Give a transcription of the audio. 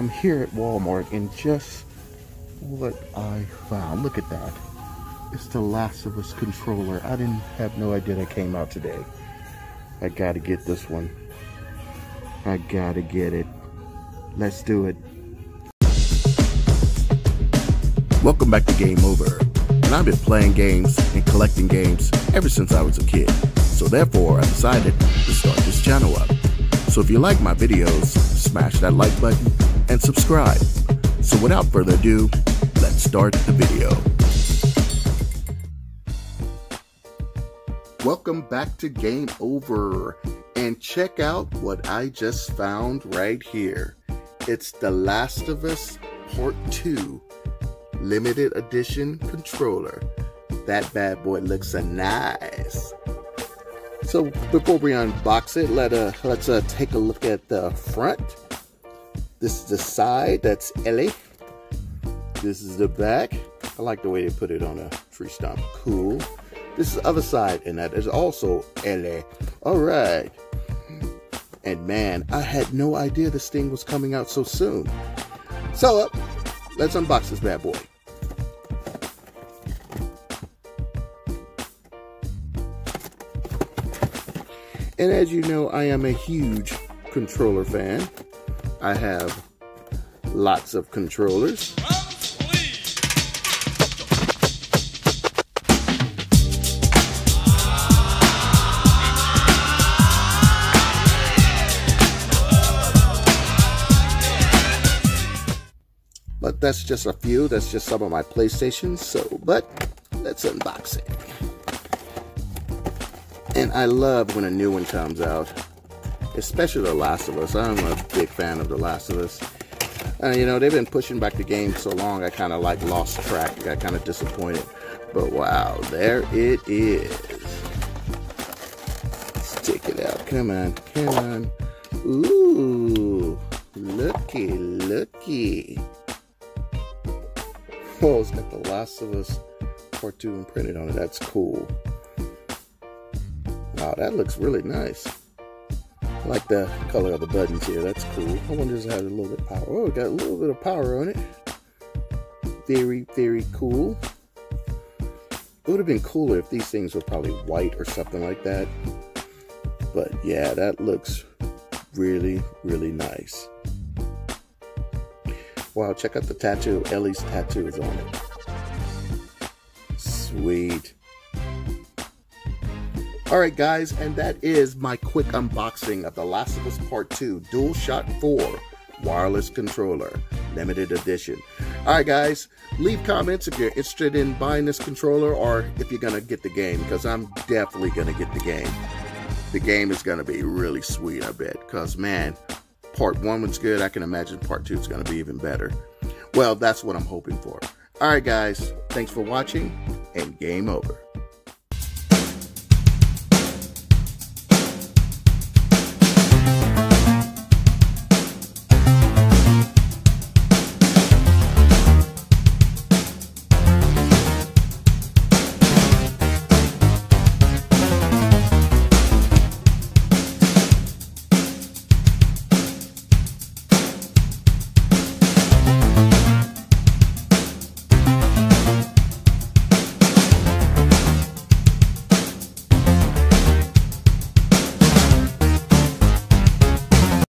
I'm here at Walmart and just what I found. Look at that. It's the Last of Us controller. I didn't have no idea that came out today. I gotta get this one. I gotta get it. Let's do it. Welcome back to Game Over. And I've been playing games and collecting games ever since I was a kid. So therefore, I decided to start this channel up. So if you like my videos, smash that like button and subscribe. So without further ado, let's start the video. Welcome back to Game Over and check out what I just found right here. It's The Last of Us Part 2 limited edition controller. That bad boy looks nice. So before we unbox it, let uh let's uh take a look at the front. This is the side, that's Ellie. This is the back. I like the way they put it on a tree stump. Cool. This is the other side, and that is also Ellie. Alright. And man, I had no idea this thing was coming out so soon. So, uh, let's unbox this bad boy. And as you know, I am a huge controller fan. I have lots of controllers. But that's just a few. That's just some of my PlayStations. So, but let's unbox it. And I love when a new one comes out, especially The Last of Us. I'm a big fan of The Last of Us. Uh, you know, they've been pushing back the game so long, I kind of like lost track. Got kind of disappointed. But wow, there it is. Take it out. Come on, come on. Ooh, looky, looky. Oh, it's got The Last of Us Part 2 imprinted on it. That's cool. Wow, that looks really nice. I like the color of the buttons here. That's cool. I wonder if it has a little bit of power. Oh, it got a little bit of power on it. Very, very cool. It would have been cooler if these things were probably white or something like that. But yeah, that looks really, really nice. Wow, check out the tattoo. Ellie's tattoo is on it. Sweet. Alright guys, and that is my quick unboxing of The Last of Us Part 2 DualShock 4 Wireless Controller Limited Edition. Alright guys, leave comments if you're interested in buying this controller or if you're going to get the game, because I'm definitely going to get the game. The game is going to be really sweet, I bet, because man, Part 1 was good, I can imagine Part 2 is going to be even better. Well, that's what I'm hoping for. Alright guys, thanks for watching, and game over.